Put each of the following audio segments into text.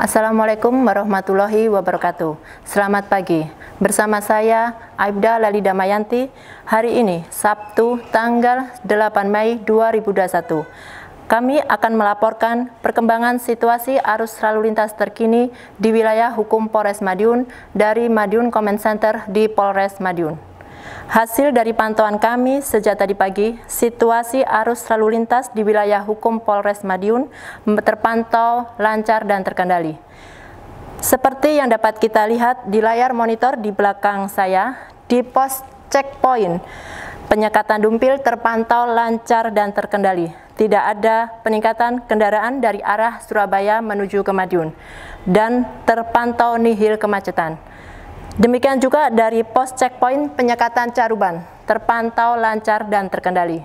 Assalamualaikum warahmatullahi wabarakatuh. Selamat pagi. Bersama saya Aibda Lalida Mayanti. Hari ini Sabtu tanggal 8 Mei 2021. Kami akan melaporkan perkembangan situasi arus lalu lintas terkini di wilayah hukum Polres Madiun dari Madiun Comment Center di Polres Madiun. Hasil dari pantauan kami sejak tadi pagi, situasi arus lalu lintas di wilayah hukum Polres Madiun terpantau lancar dan terkendali. Seperti yang dapat kita lihat di layar monitor di belakang saya, di pos checkpoint, penyekatan Dumpil terpantau lancar dan terkendali. Tidak ada peningkatan kendaraan dari arah Surabaya menuju ke Madiun, dan terpantau nihil kemacetan. Demikian juga dari pos checkpoint penyekatan Caruban, terpantau lancar dan terkendali.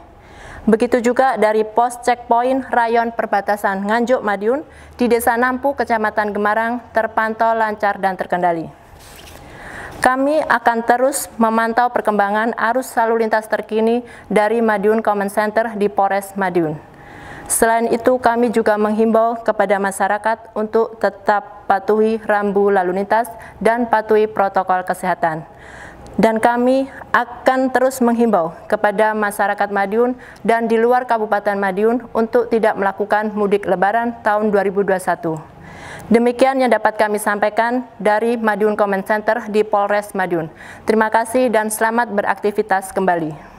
Begitu juga dari pos checkpoint rayon perbatasan Nganjuk Madiun di Desa Nampu, Kecamatan Gemarang, terpantau lancar dan terkendali. Kami akan terus memantau perkembangan arus lalu lintas terkini dari Madiun Common Center di Polres Madiun. Selain itu, kami juga menghimbau kepada masyarakat untuk tetap patuhi rambu lalu lintas dan patuhi protokol kesehatan. Dan kami akan terus menghimbau kepada masyarakat Madiun dan di luar Kabupaten Madiun untuk tidak melakukan mudik lebaran tahun 2021. Demikian yang dapat kami sampaikan dari Madiun Comment Center di Polres Madiun. Terima kasih dan selamat beraktivitas kembali.